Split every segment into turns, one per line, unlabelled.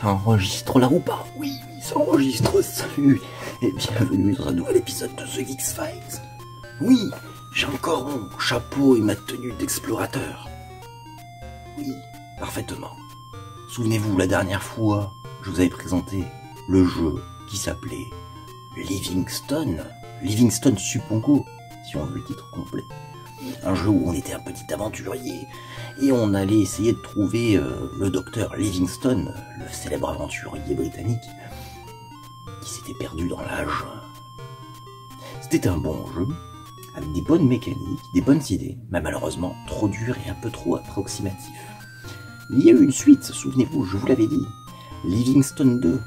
Ça enregistre la roue pas? Oui, oui, ça enregistre. Salut et bienvenue dans un nouvel épisode de The Geeks Files. Oui, j'ai encore mon chapeau et ma tenue d'explorateur. Oui, parfaitement. Souvenez-vous, la dernière fois, je vous avais présenté le jeu qui s'appelait Livingstone. Livingstone Supongo, si on veut le titre complet. Un jeu où on était un petit aventurier et on allait essayer de trouver euh, le docteur Livingstone, le célèbre aventurier britannique, qui s'était perdu dans l'âge. C'était un bon jeu, avec des bonnes mécaniques, des bonnes idées, mais malheureusement trop dur et un peu trop approximatif. Il y a eu une suite, souvenez-vous, je vous l'avais dit, Livingstone 2,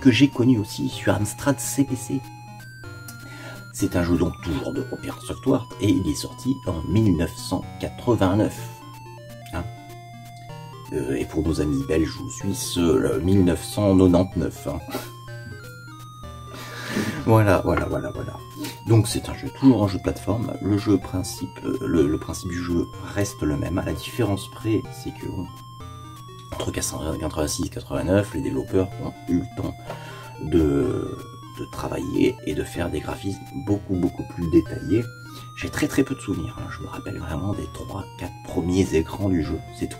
que j'ai connu aussi sur Amstrad CPC. C'est un jeu donc toujours de Open Software et il est sorti en 1989. Hein euh, et pour nos amis belges ou suisses, le 1999. Hein. voilà, voilà, voilà, voilà. Donc c'est un jeu toujours un jeu de plateforme. Le jeu principe, euh, le, principe du jeu reste le même. À la différence près, c'est que entre 86 et 89, les développeurs ont eu le temps de de travailler et de faire des graphismes beaucoup beaucoup plus détaillés. J'ai très très peu de souvenirs, hein. je me rappelle vraiment des 3-4 premiers écrans du jeu, c'est tout.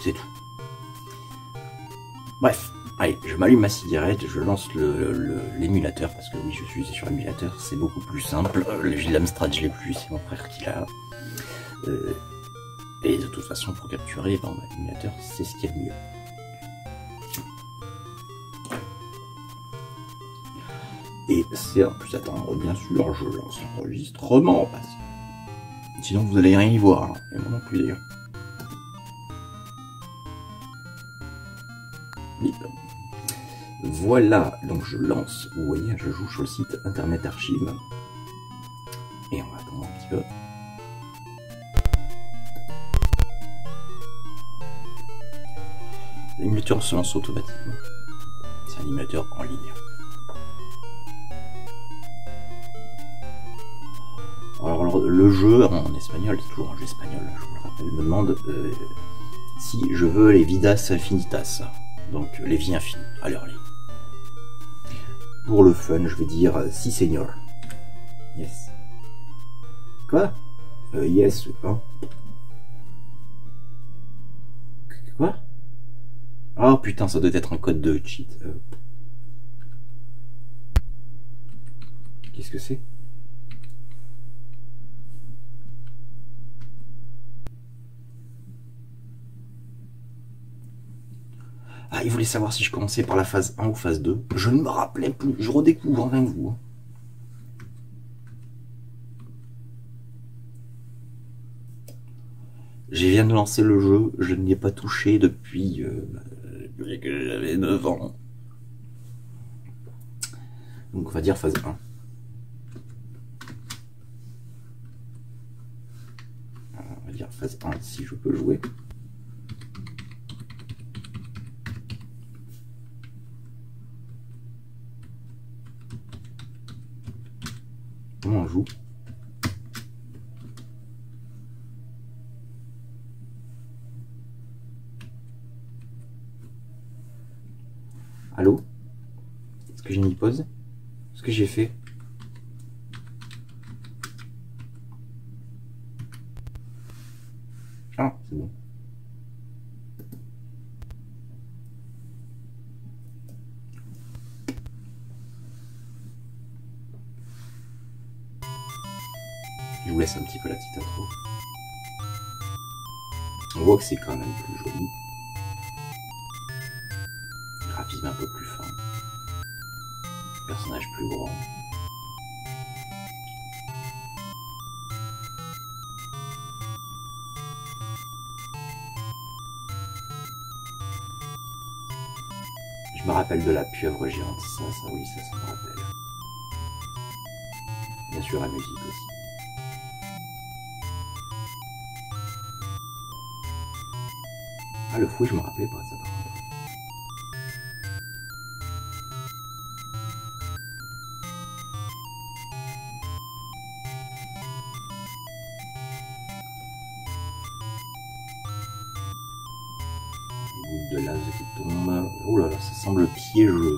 c'est tout. Bref, allez, je m'allume ma cigarette, je lance l'émulateur, parce que oui, je suis sur l'émulateur, c'est beaucoup plus simple. Euh, L'Amstrad, je l'ai plus, c'est mon frère qui l'a. Euh, et de toute façon, pour capturer, ben, l'émulateur, c'est ce qui est le mieux. Et c'est en plus attendre, bien sûr, je lance l'enregistrement, parce sinon vous allez rien y voir, hein. et moi non plus d'ailleurs. Voilà, donc je lance, vous voyez, je joue sur le site Internet Archive. Et on va attendre un petit peu. L'émulateur se lance automatiquement. C'est un émulateur en ligne. Le jeu en espagnol, c'est toujours un jeu espagnol, je vous le rappelle, me demande euh, si je veux les vidas infinitas, donc les vies infinies. Alors, les... pour le fun, je vais dire euh, si señor. Yes. Quoi? Euh, Yes, hein Quoi? Oh putain, ça doit être un code de cheat. Qu'est-ce que c'est? Ah, il voulait savoir si je commençais par la phase 1 ou phase 2. Je ne me rappelais plus. Je redécouvre avec vous. Hein. J'ai viens de lancer le jeu. Je n'y ai pas touché depuis euh, que j'avais 9 ans. Donc on va dire phase 1. On va dire phase 1 si je peux jouer. On joue. Allô? Est-ce que j'ai mis pause? Ce que j'ai fait? Ah, c'est bon. Vous laisse un petit peu la petite intro. On voit que c'est quand même plus joli. graphisme un peu plus fin. personnage plus grand. Je me rappelle de la pieuvre géante, ça, ça, oui, ça, ça me rappelle. Bien sûr, la musique aussi. Ah, le fouet, je me rappelais pas ça par contre. de lave qui tombe. Oh là là, ça semble piégeux.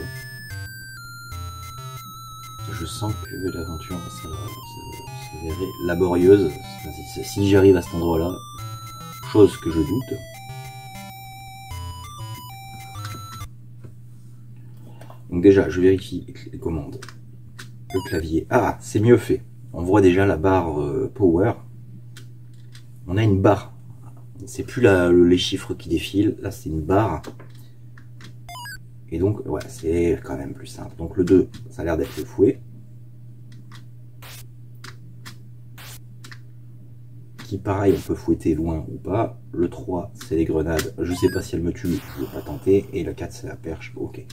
Je sens que l'aventure se verrait laborieuse si j'arrive à cet endroit-là. Chose que je doute. Donc déjà, je vérifie les commandes. Le clavier. Ah, c'est mieux fait. On voit déjà la barre euh, power. On a une barre. C'est plus les chiffres qui défilent. Là, c'est une barre. Et donc, ouais, c'est quand même plus simple. Donc le 2, ça a l'air d'être le fouet. Qui, pareil, on peut fouetter loin ou pas. Le 3, c'est les grenades. Je sais pas si elle me tue, je vais pas tenter. Et le 4, c'est la perche. Ok.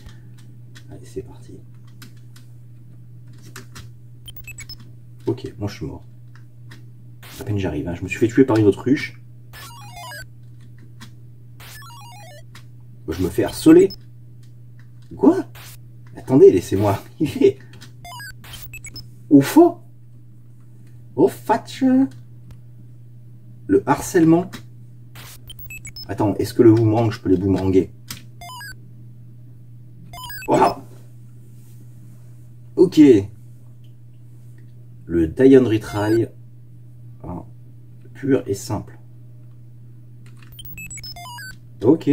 Allez, c'est parti. Ok, moi je suis mort. À peine j'arrive, hein. je me suis fait tuer par une autruche. Je me fais harceler. Quoi? Attendez, laissez-moi arriver. Faux Au fatch Le harcèlement Attends, est-ce que le boomerang, je peux les boomeranguer? Le Dion Retry. Hein, pur et simple. Ok.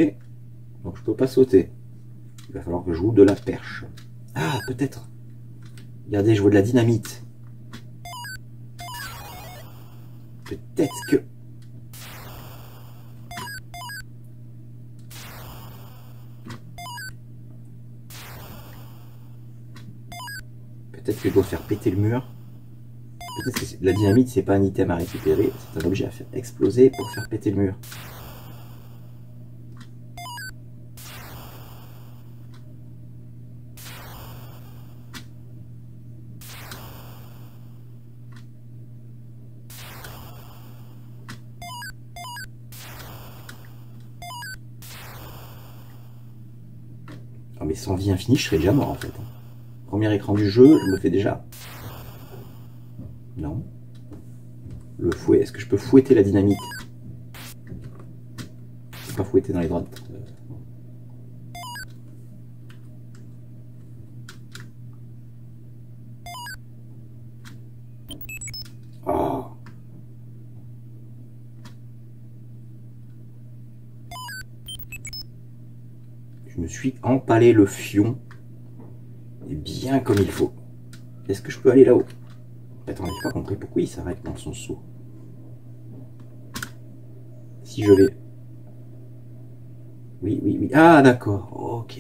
Donc je peux pas sauter. Il va falloir que je joue de la perche. Ah, peut-être. Regardez, je vois de la dynamite. Peut-être que... Peut-être que je dois faire péter le mur. Peut-être que la dynamite, c'est pas un item à récupérer, c'est un objet à faire exploser pour faire péter le mur. mais sans vie infinie, je serais déjà mort en fait. Premier écran du jeu, je me fais déjà. Non. Le fouet, est-ce que je peux fouetter la dynamite Je peux pas fouetter dans les droites. Je me suis empalé le fion. Comme il faut. Est-ce que je peux aller là-haut? Attends, j'ai pas compris pourquoi il s'arrête dans son saut. Si je vais... Oui, oui, oui. Ah, d'accord. Ok.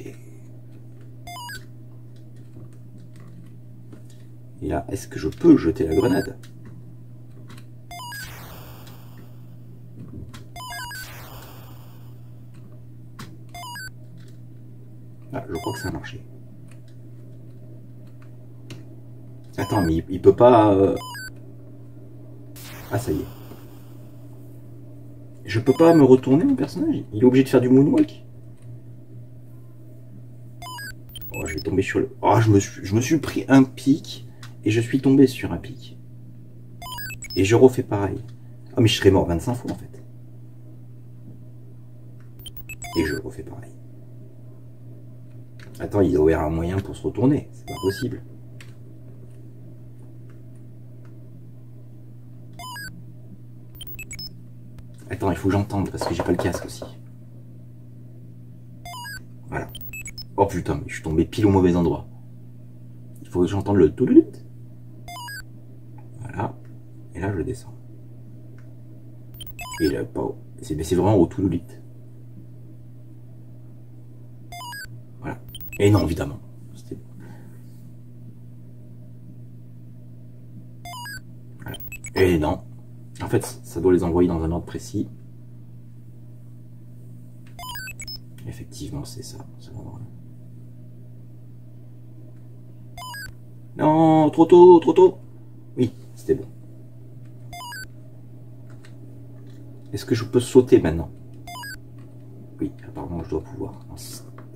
Et là, est-ce que je peux jeter la grenade? Ah, je crois que ça a marché. Attends, mais il, peut pas... Euh, ah, ça y est. Je peux pas me retourner, mon personnage? Il est obligé de faire du moonwalk? Oh, je vais tomber sur le... Oh, je me suis, je me suis pris un pic et je suis tombé sur un pic. Et je refais pareil. Ah, mais je serais mort 25 fois, en fait. Et je refais pareil. Attends, il doit y avoir un moyen pour se retourner. C'est pas possible. Attends, il faut que j'entende parce que j'ai pas le casque aussi. Voilà. Oh putain, je suis tombé pile au mauvais endroit. Il faut que j'entende le tout Voilà. Et là, je descends. Et là, pas C'est vraiment au tout Et non, évidemment. Et non. En fait, ça doit les envoyer dans un ordre précis. Effectivement, c'est ça. Non, trop tôt, trop tôt. Oui, c'était bon. Est-ce que je peux sauter maintenant? Oui, apparemment je dois pouvoir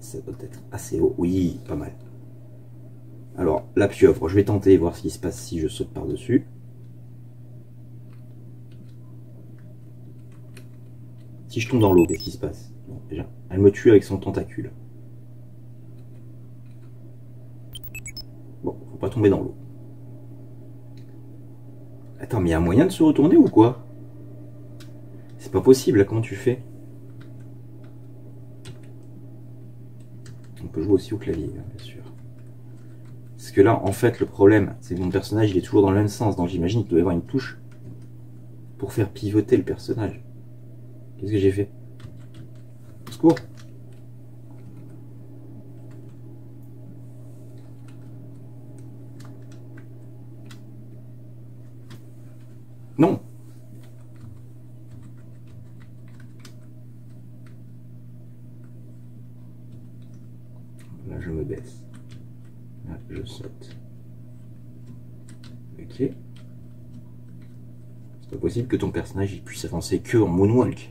ça doit être assez haut. Oui, pas mal. Alors, la pieuvre, je vais tenter voir ce qui se passe si je saute par-dessus. Si je tombe dans l'eau, qu'est-ce qui se passe déjà. Elle me tue avec son tentacule. Bon, faut pas tomber dans l'eau. Attends, mais il y a un moyen de se retourner ou quoi C'est pas possible, comment tu fais On peut jouer aussi au clavier, hein, bien sûr. Parce que là, en fait, le problème, c'est que mon personnage, il est toujours dans le même sens. Donc j'imagine qu'il doit y avoir une touche pour faire pivoter le personnage. Qu'est-ce que j'ai fait Secours Non Là, je me baisse. Là, je saute. Ok. C'est pas possible que ton personnage il puisse avancer que en moonwalk.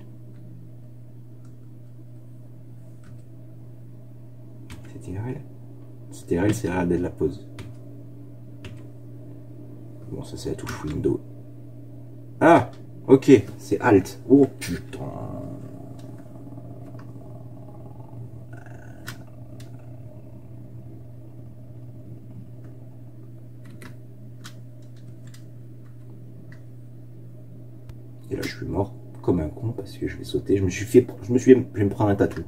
C'était elle. C'était elle, c'est la de la pause. Bon, ça c'est la touche window. Ah Ok, c'est Alt. Oh putain. Et là, je suis mort comme un con parce que je vais sauter. Je me suis fait, je me suis, je vais me prendre un tatou.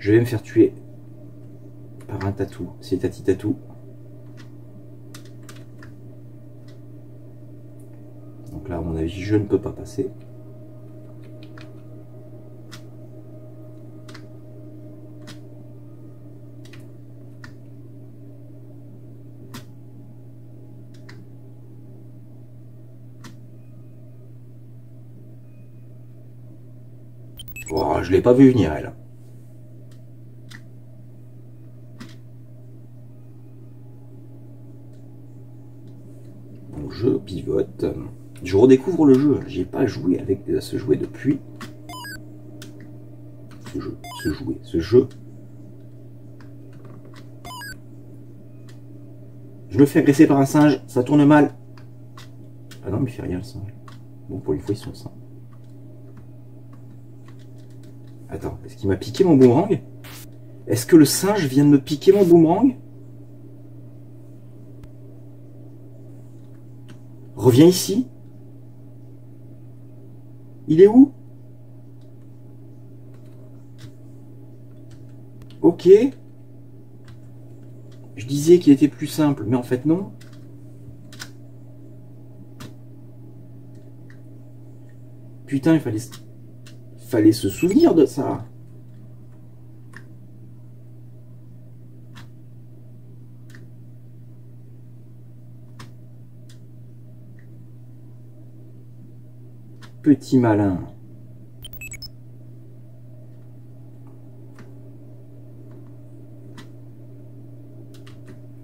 Je vais me faire tuer par un tatou. C'est Tati Tatou. Donc là, à mon avis, je ne peux pas passer. Oh, je l'ai pas vu venir, elle. Donc je pivote. Je redécouvre le jeu. J'ai pas joué avec ce jouet depuis. Ce jeu, ce jouet, ce jeu. Je me fais agresser par un singe, ça tourne mal. Ah non, mais il fait rien le singe. Bon, pour une fois, ils sont sains. Attends, est-ce qu'il m'a piqué mon boomerang? Est-ce que le singe vient de me piquer mon boomerang? Reviens ici. Il est où? Ok. Je disais qu'il était plus simple, mais en fait non. Putain, il fallait fallait se souvenir de ça. Petit malin.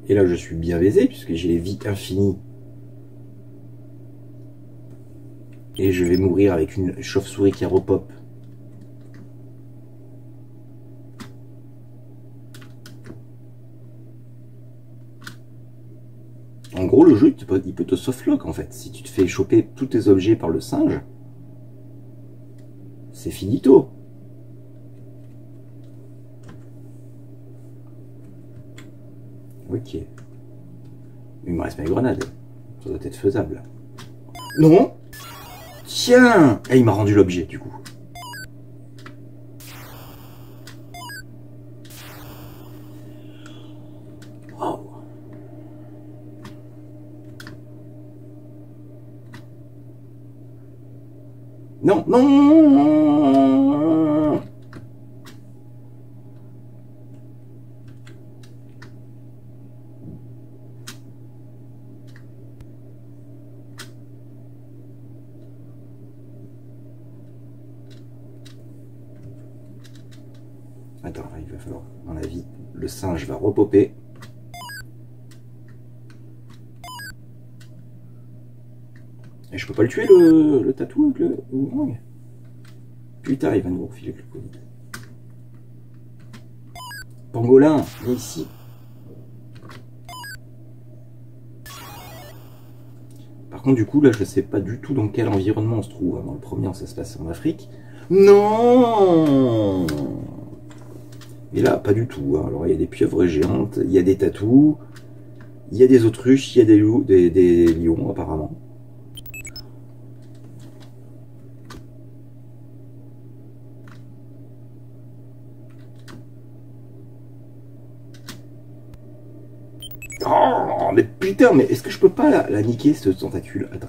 Et là, je suis bien baisé puisque j'ai les vies infinies. Et je vais mourir avec une chauve-souris qui repop. En gros, le jeu, il peut, te softlock en fait. Si tu te fais choper tous tes objets par le singe, c'est finito. Ok. Il me reste mes grenades. Ça doit être faisable. Non Tiens Et il m'a rendu l'objet du coup. Non, non Attends, il va falloir, dans la vie, le singe va repoper. Et je peux pas le tuer le, le il va nous refiler le Covid. Pangolin, viens ici. Par contre, du coup, là, je sais pas du tout dans quel environnement on se trouve. Dans le premier, ça se passe en Afrique. Non Et là, pas du tout. Hein. Alors, il y a des pieuvres géantes, il y a des tatous, il y a des autruches, il y a des, loups, des lions, apparemment. Oh, mais putain, mais est-ce que je peux pas la, niquer, ce tentacule? Attends.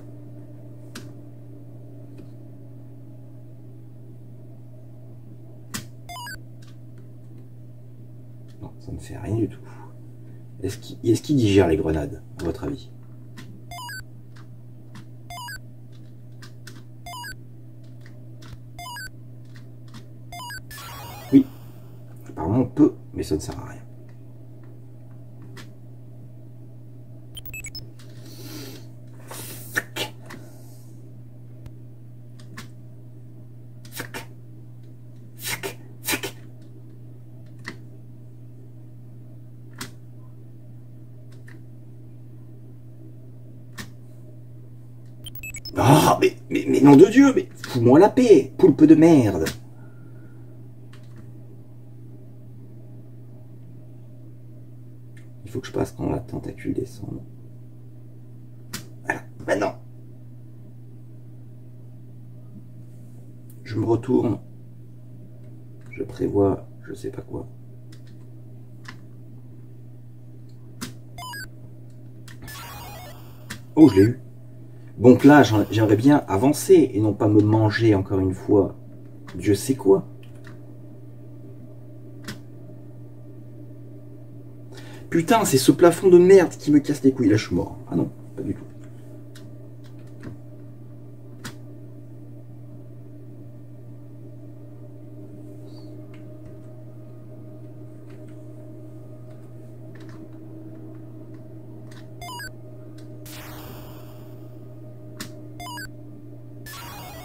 Non, ça ne fait rien du tout. Est-ce qu'il est qu digère les grenades, à votre avis? Oui. Apparemment, on peut, mais ça ne sert à rien. Oh, mais, nom de Dieu, mais fous-moi la paix, poulpe de merde. Il faut que je passe quand la tentacule descend. Voilà, maintenant. Je me retourne. Je prévois, je sais pas quoi. Oh, je l'ai eu. Donc là, j'aimerais bien avancer et non pas me manger encore une fois. Dieu sait quoi. Putain, c'est ce plafond de merde qui me casse les couilles. Là, je suis mort. Ah non, pas du tout.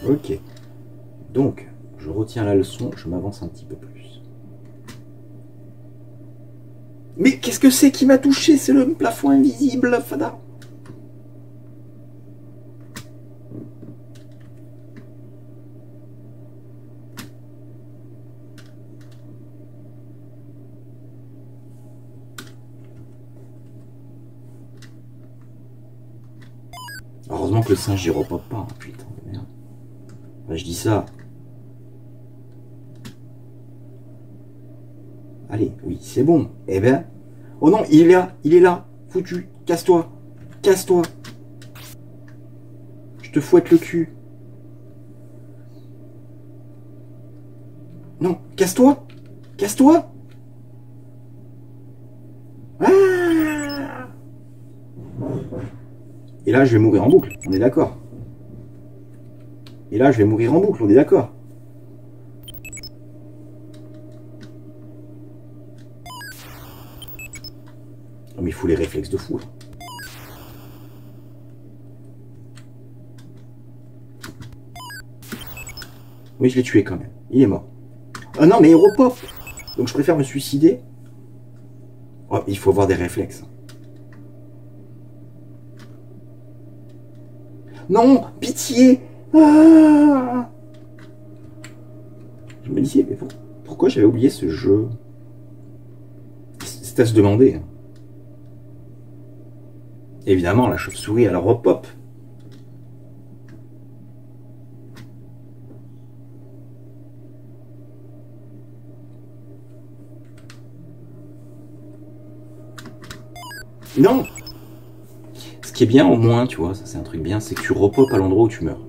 Ok. Donc, je retiens la leçon, je m'avance un petit peu plus. Mais qu'est-ce que c'est qui m'a touché C'est le plafond invisible, Fada? Heureusement que le singe n'y repop pas, hein, putain de merde je dis ça. Allez, oui, c'est bon. Eh ben. Oh non, il est là, il est là. Foutu. Casse-toi. Casse-toi. Je te fouette le cul. Non, casse-toi. Casse-toi. Ah Et là, je vais mourir en boucle. On est d'accord. Et là, je vais mourir en boucle, on est d'accord. Mais il faut les réflexes de fou. Oui, je l'ai tué quand même. Il est mort. Ah non, mais il repop Donc je préfère me suicider. Oh, il faut avoir des réflexes. Non, pitié je me disais, mais pourquoi j'avais oublié ce jeu? C'est à se demander. Évidemment, la chauve-souris, elle repop. Non Ce qui est bien au moins, tu vois, ça c'est un truc bien, c'est que tu repop à l'endroit où tu meurs.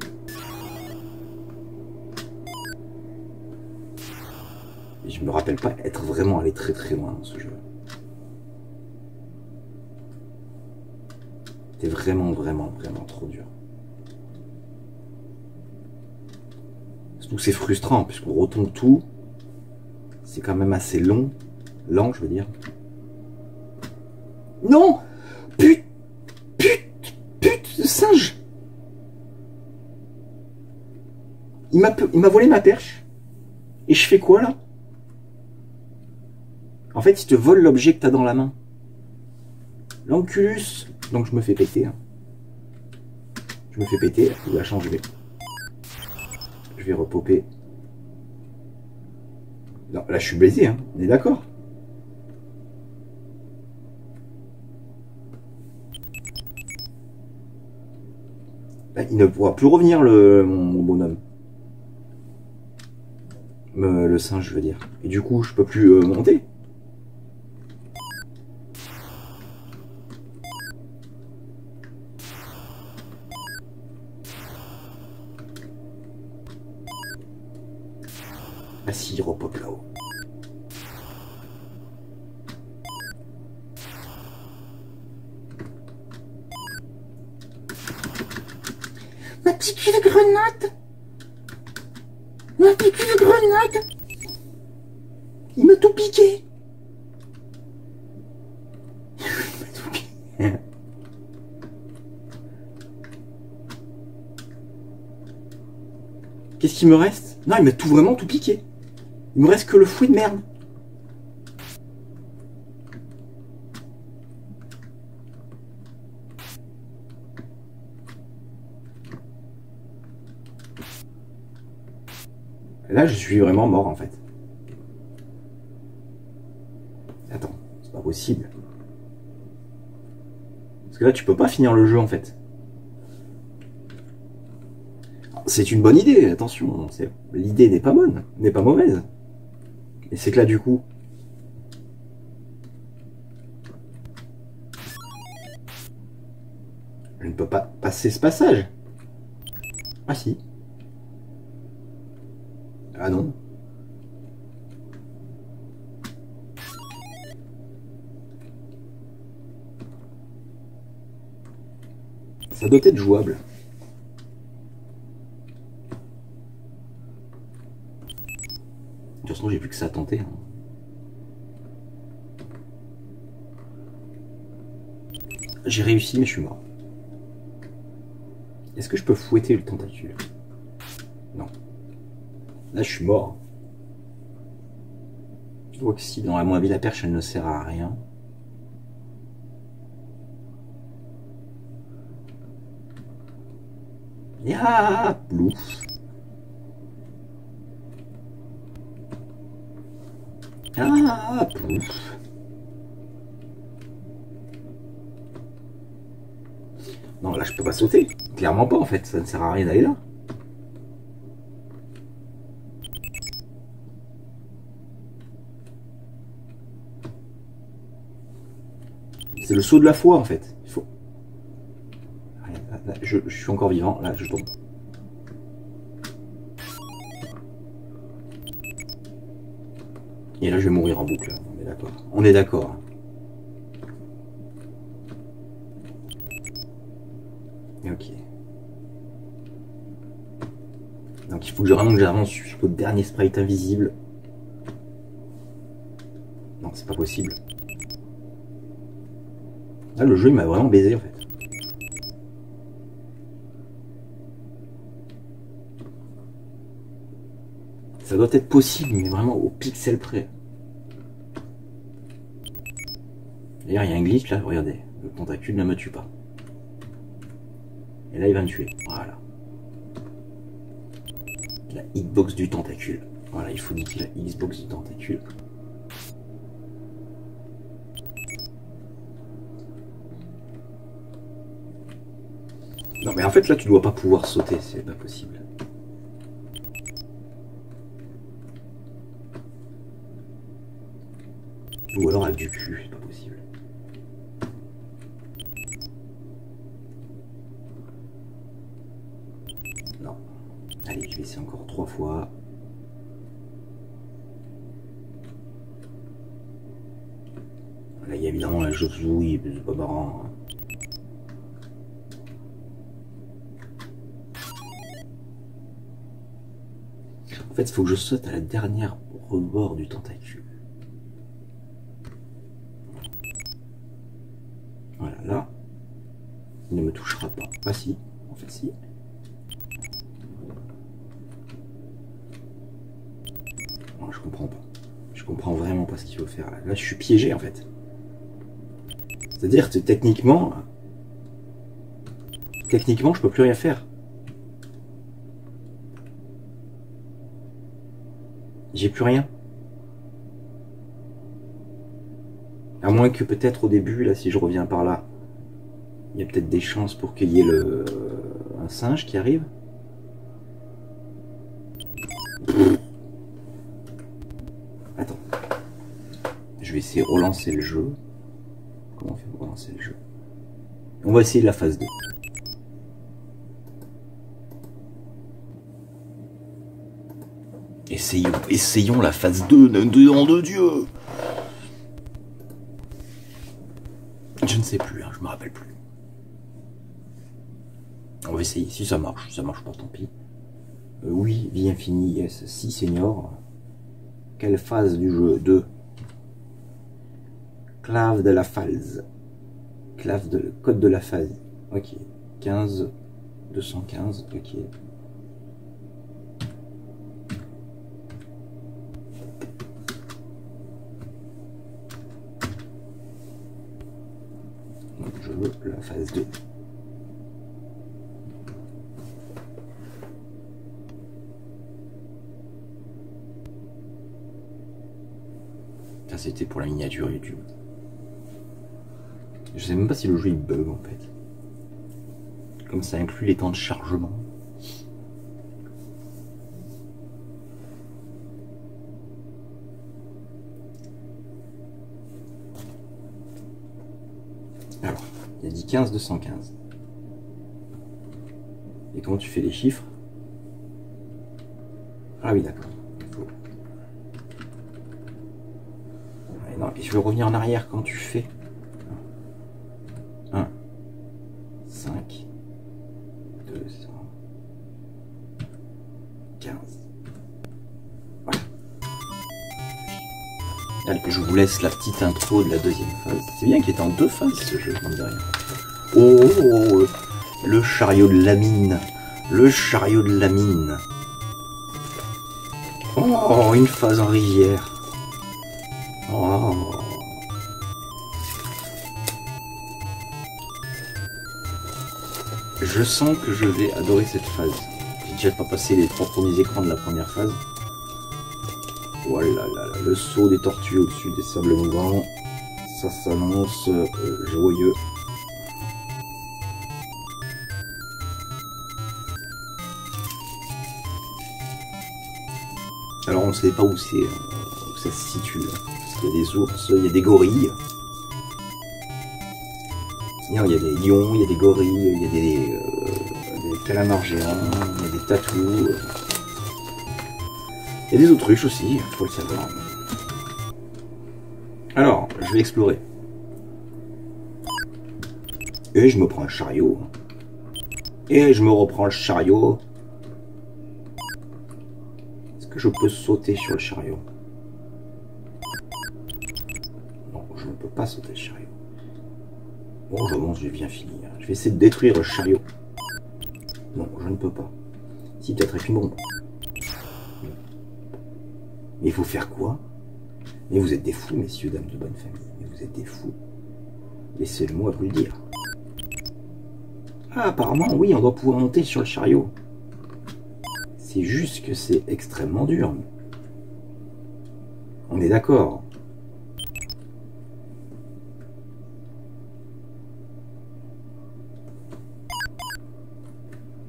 Je me rappelle pas être vraiment allé très très loin dans ce jeu. C'était vraiment, vraiment, vraiment trop dur. Surtout c'est frustrant, puisqu'on retombe tout. C'est quand même assez long. Lent, je veux dire. Non Pute Pute Pute de singe Il m'a volé ma perche. Et je fais quoi là? En fait, il te vole l'objet que tu dans la main. L'enculus. Donc je me fais péter. Hein. Je me fais péter. Il va changer. Je vais repoper. Là, je suis baisé, hein. On est d'accord il ne pourra plus revenir, le, mon, bonhomme. le singe, je veux dire. Et du coup, je peux plus euh, monter. Ah si, il repop là-haut.
Ma petite de grenade Ma petite de grenade
Il m'a tout piqué Il m'a tout piqué Qu'est-ce me reste Non, il m'a tout vraiment tout piqué. Il me reste que le fouet de merde. Là, je suis vraiment mort en fait. Attends, c'est pas possible. Parce que là, tu peux pas finir le jeu en fait. C'est une bonne idée, attention. L'idée n'est pas bonne, n'est pas mauvaise. Et c'est que là, du coup... Je ne peux pas passer ce passage. Ah si. Ah non. Ça doit être jouable. De toute j'ai plus que ça à tenter. Hein. J'ai réussi, mais je suis mort. Est-ce que je peux fouetter le tentacule? Non. Là, je suis mort. Je vois que si, dans la moins vie, la perche, elle ne sert à rien. Ya, plouf. Ah, pouf. Non, là, je peux pas sauter. Clairement pas, en fait. Ça ne sert à rien d'aller là. C'est le saut de la foi, en fait. Il faut... je, je suis encore vivant. Là, je tombe. Et là, je vais mourir en boucle. On est d'accord. On est d'accord. Ok. Donc il faut que je, vraiment que j'avance jusqu'au dernier sprite invisible. Non, c'est pas possible. Là, le jeu, il m'a vraiment baisé, en fait. Ça doit être possible, mais vraiment au pixel près. D'ailleurs, il y a un glitch là, regardez. Le tentacule ne me tue pas. Et là, il va me tuer. Voilà. La hitbox du tentacule. Voilà, il faut niquer la Xbox du tentacule. Non mais en fait là tu dois pas pouvoir sauter, c'est pas possible. Ou alors avec du cul, c'est pas possible. Non. Allez, je vais essayer encore trois fois. Là, il y a évidemment la chauve-souris, c'est pas marrant. Hein. En fait, il faut que je saute à la dernière rebord du tentacule. pas. Ah si, en fait si. Ah, je comprends pas. Je comprends vraiment pas ce qu'il faut faire. Là, je suis piégé en fait. C'est-à-dire que techniquement, techniquement, je peux plus rien faire. J'ai plus rien. À moins que peut-être au début, là, si je reviens par là, il y a peut-être des chances pour qu'il y ait le, un singe qui arrive. Attends. Je vais essayer de relancer le jeu. Comment on fait pour relancer le jeu? On va essayer la phase 2. Essayons, essayons la phase 2, nom de Dieu Je ne sais plus, hein, je me rappelle plus. On si ça marche, si ça marche pas, tant pis. Euh, oui, vie infinie, yes, si senior. Quelle phase du jeu? 2. Clave de la phase. Clave de code de la phase. Ok. 15, 215, ok. la phase 2. C'était pour la miniature YouTube. Je sais même pas si le jeu il bug en fait. Comme ça inclut les temps de chargement. Alors, il a dit 15 215. Et comment tu fais les chiffres? Ah oui, d'accord. et je veux revenir en arrière. Comment tu fais? 1, 5, 200, 15. Voilà. Je vous laisse la petite intro de la deuxième phase. C'est bien qu'il est en deux phases ce jeu, oh, le chariot de la mine. Le chariot de la mine. Oh, une phase en rivière. Oh. Je sens que je vais adorer cette phase. J'ai déjà pas passé les trois premiers écrans de la première phase. Voilà, là, le saut des tortues au-dessus des sables mouvants. Ça s'annonce euh, joyeux. Alors on ne sait pas où c'est, où ça se situe. Parce qu'il y a des ours, il y a des gorilles. Il y a des lions, il y a des gorilles, il y a des, euh, calamars géants, il y a des tatous. Il y a des autruches aussi, il faut le savoir. Alors, je vais explorer. Et je me prends le chariot. Et je me reprends le chariot que je peux sauter sur le chariot? Non, je ne peux pas sauter le chariot. Bon, je pense j'ai bien fini. Hein. Je vais essayer de détruire le chariot. Non, je ne peux pas. Si, peut-être avec une bombe. Mais il faut faire quoi? Mais vous êtes des fous, messieurs, dames de bonne famille. Vous êtes des fous. Laissez-le-moi vous le dire. Ah, apparemment, oui, on doit pouvoir monter sur le chariot. C'est juste que c'est extrêmement dur. On est d'accord.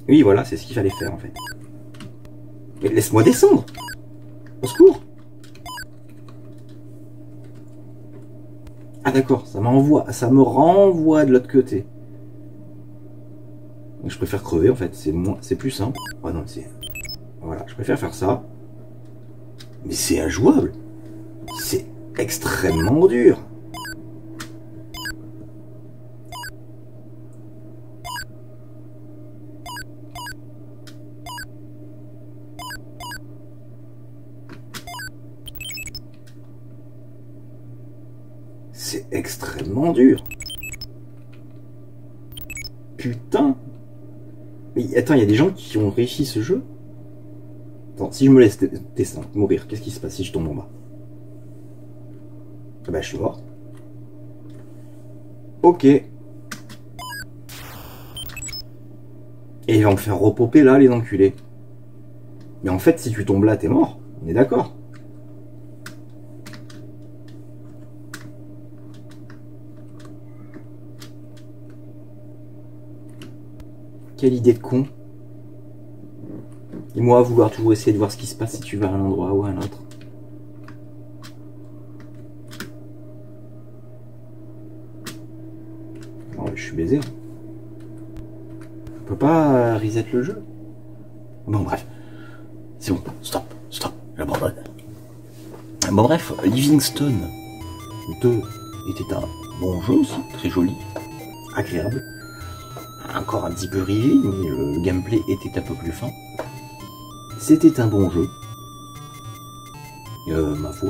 Oui, voilà, c'est ce qu'il fallait faire en fait. Mais laisse-moi descendre Au secours Ah d'accord, ça m'envoie, ça me renvoie de l'autre côté. Je préfère crever en fait, c'est moins, c'est plus simple. Ah non, c'est voilà, je préfère faire ça. Mais c'est injouable. C'est extrêmement dur. C'est dur. Putain. Mais attends, il y a des gens qui ont réussi ce jeu? Attends, si je me laisse descendre, mourir, qu'est-ce qui se passe si je tombe en bas? Ah bah je suis mort. Ok. Et ils vont me faire repoper là, les enculés. Mais en fait, si tu tombes là, t'es mort. On est d'accord. Quelle idée de con. Et moi, vouloir toujours essayer de voir ce qui se passe si tu vas à un endroit ou à un autre. Oh, je suis baisé. On peut pas reset le jeu Bon, bref. C'est bon, stop, stop, j'abandonne. Bon, bref, Livingstone 2 était un bon jeu aussi, très joli, agréable. Un petit peu rivé, mais le gameplay était un peu plus fin. C'était un bon jeu. Euh, ma foi.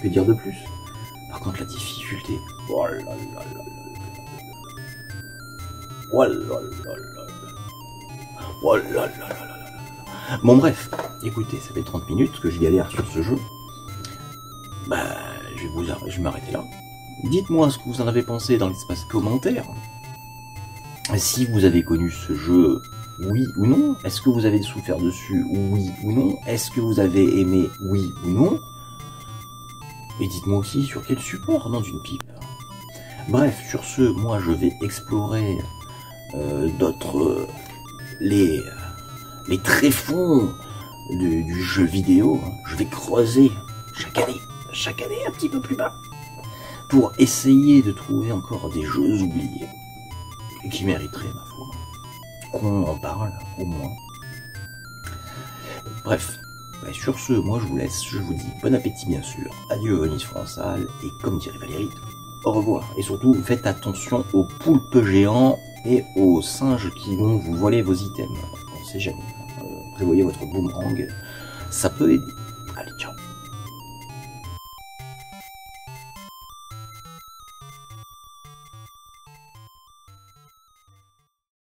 Que dire de plus Par contre, la difficulté. Oh. Oh. Oh là. Bon bref, écoutez, ça fait 30 minutes que je galère sur ce jeu. Bah, je vais, vous, je vais m'arrêter là. Dites-moi ce que vous en avez pensé dans l'espace commentaire. Si vous avez connu ce jeu, oui ou non Est-ce que vous avez souffert dessus, oui ou non Est-ce que vous avez aimé, oui ou non Et dites-moi aussi sur quel support, dans une pipe. Bref, sur ce, moi je vais explorer euh, d'autres... les, les tréfonds du, jeu vidéo. Je vais creuser chaque année, chaque année un petit peu plus bas, pour essayer de trouver encore des jeux oubliés qui mériteraient, ma foi, qu'on en parle au moins. Bref, bah, sur ce, moi je vous laisse, je vous dis bon appétit bien sûr, adieu Venise Françal, et comme dirait Valérie, au revoir. Et surtout, faites attention aux poulpes géants et aux singes qui vont vous voler vos items. On sait jamais. Euh, prévoyez votre boomerang, ça peut aider. Allez, ciao.